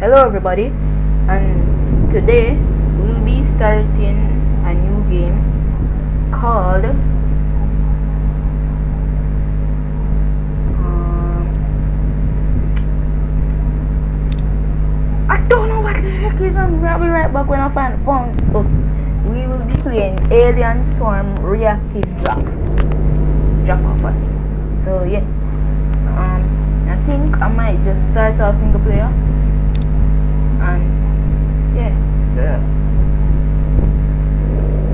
Hello everybody and today we'll be starting a new game called um, I don't know what the heck is wrong. I'll be right back when I find the phone. We will be playing Alien Swarm Reactive Drop. Drop off I think. So yeah. Um I think I might just start off single player and yeah. Just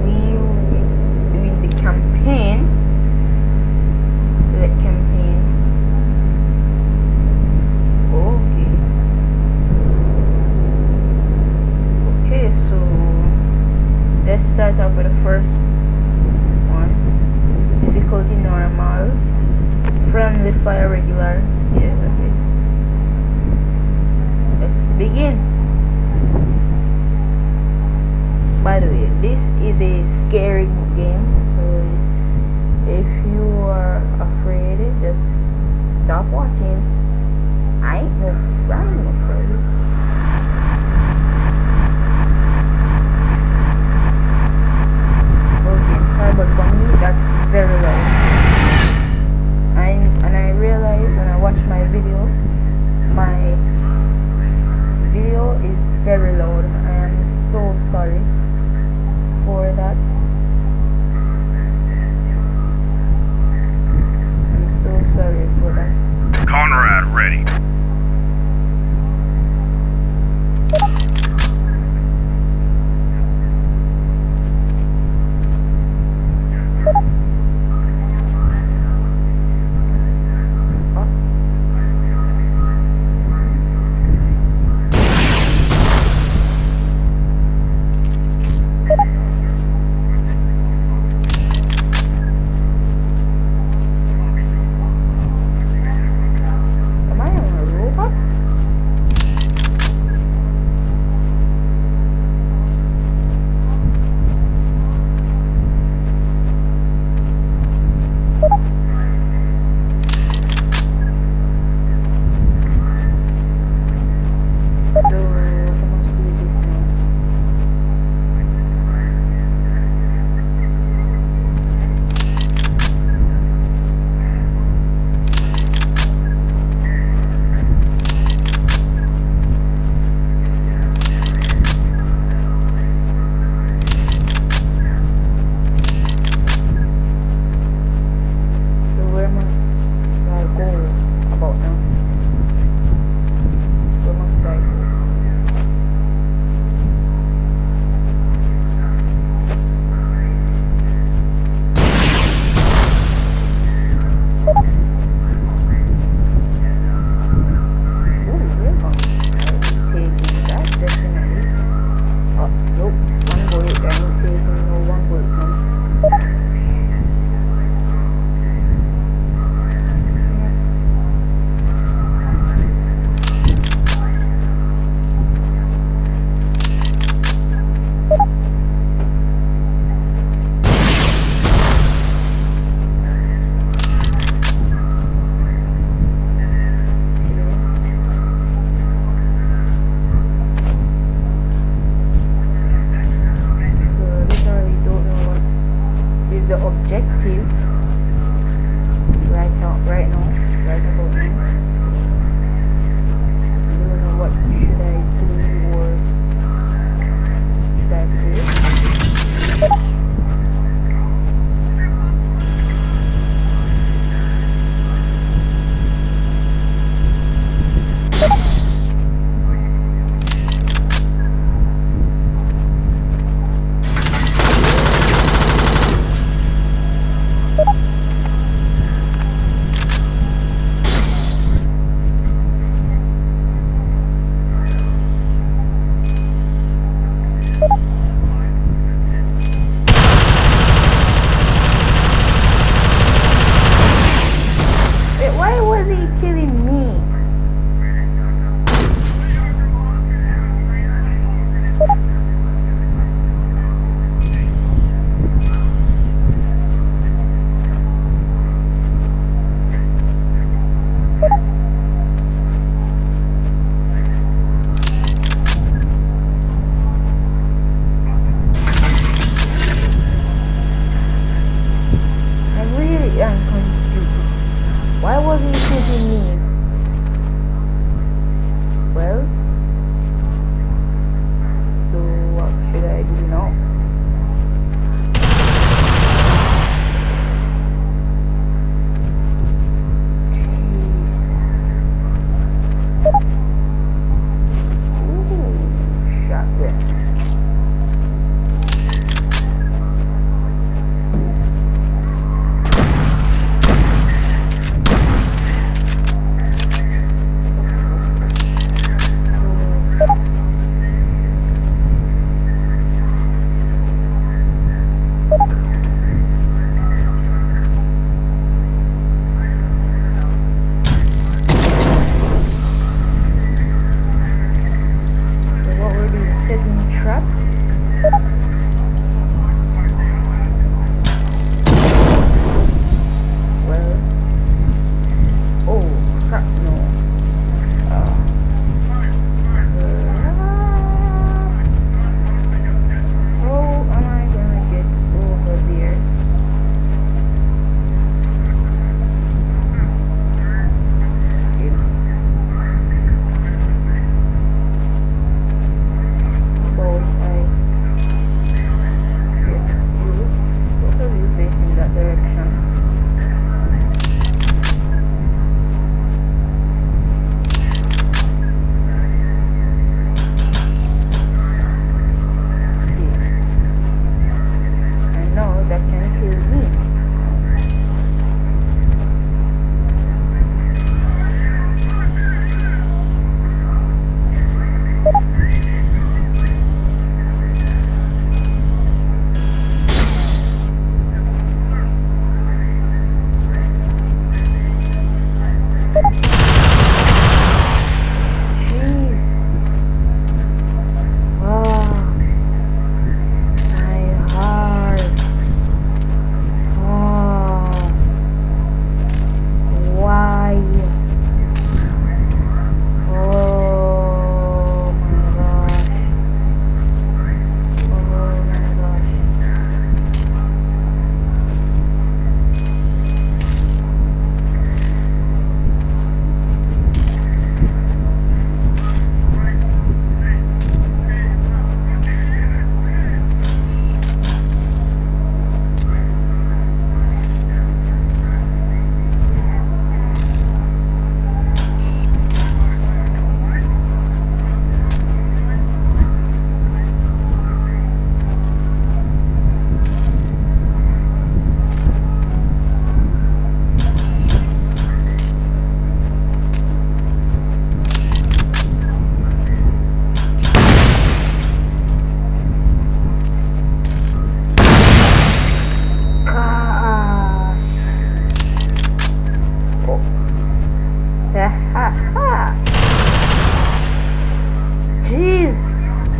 we is doing the campaign select campaign okay okay so let's start off with the first one difficulty normal friendly fire regular yeah okay let's begin by the way this is a scary game so if you are afraid just stop watching. I ain't no fr- I ain't no afraid ready.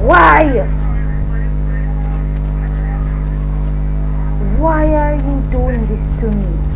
Why? Why are you doing this to me?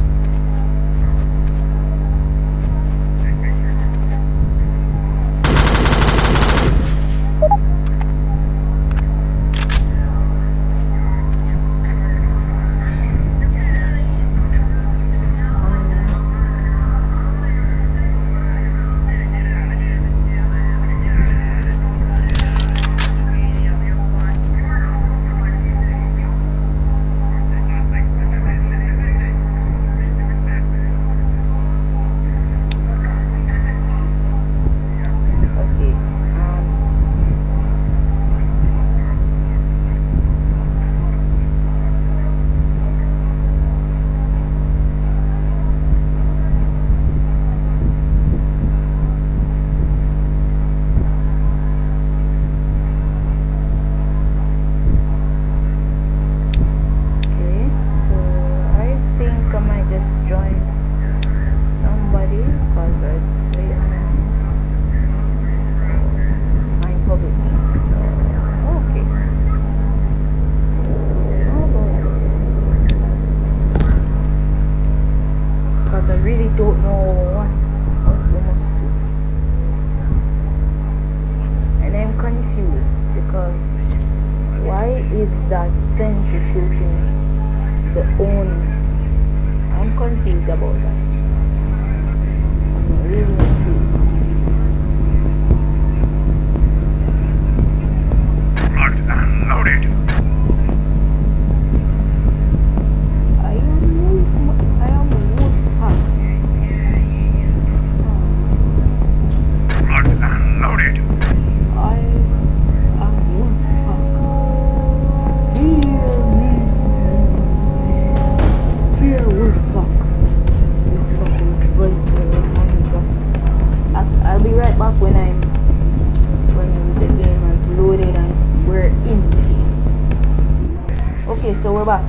Okay, so we're back.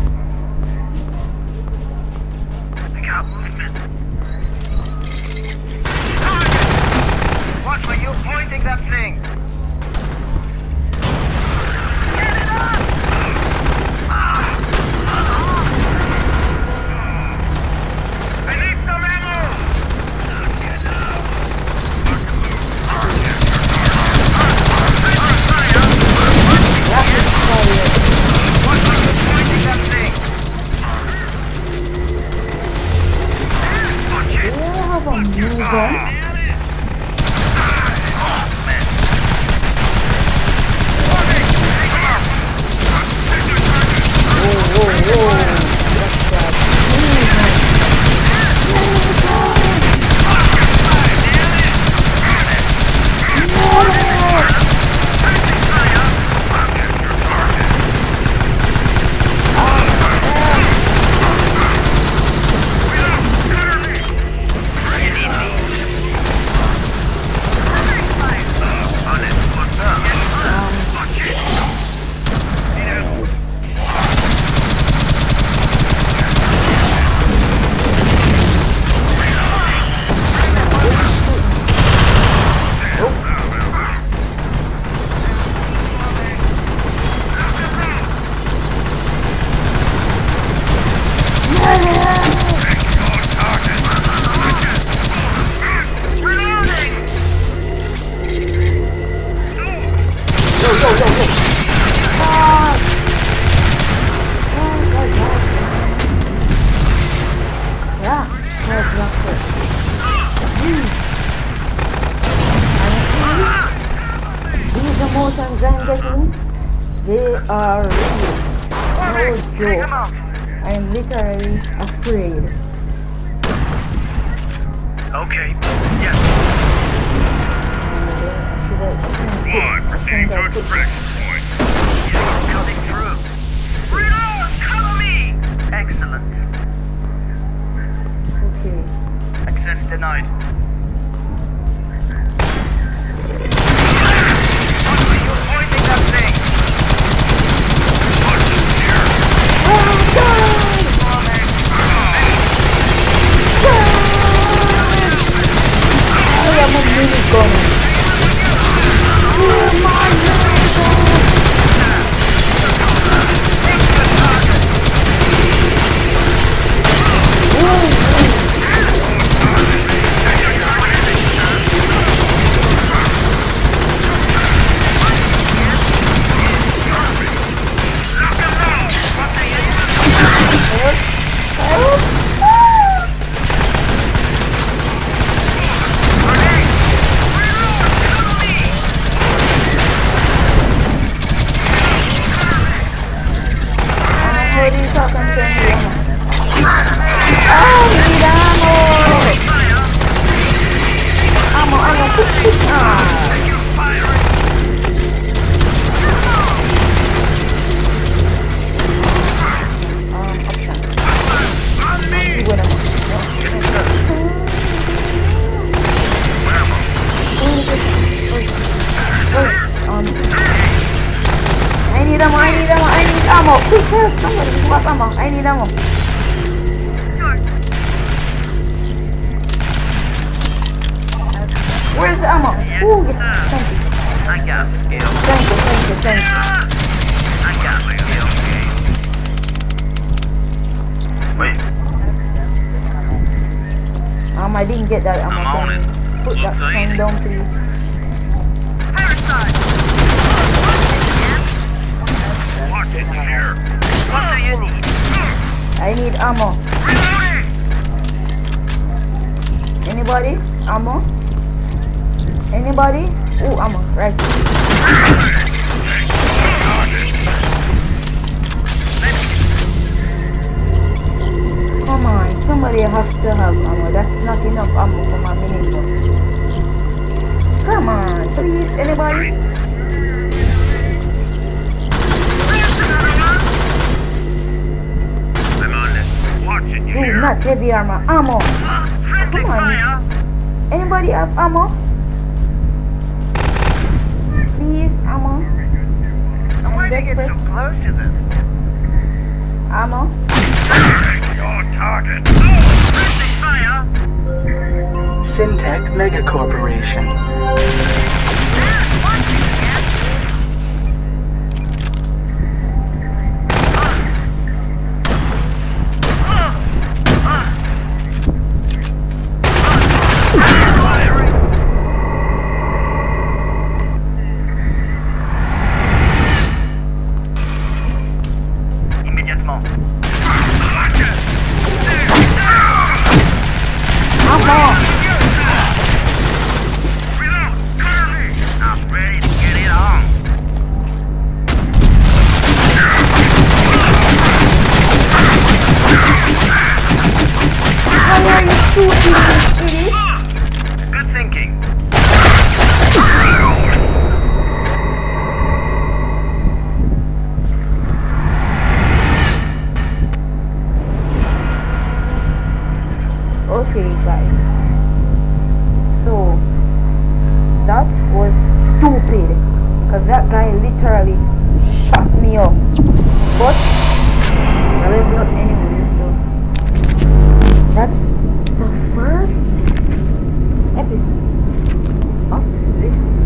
I got movement. Watch where you're pointing that thing. Gone. Okay. Access denied. Thank you. I got skills. Thank you, thank you, thank you. I got skills. Wait, Um, I didn't get that ammo. I'm on Can you Put that easy. down, please. parasite! What in here? What do you need? I need ammo. Anybody? Ammo? Anybody? Oh, ammo. Right. Come on, somebody have to have ammo. That's not enough ammo for my mini gun. Come on, please, anybody? I'm here. not heavy armor. Ammo. Come on. Anybody have ammo? I'm Why'd you get desperate. so close to this? Ammo. Your target. Friendly fire! Syntech Mega Corporation. Because that guy literally shot me up. But I leveled up anyway, so that's the first episode of this.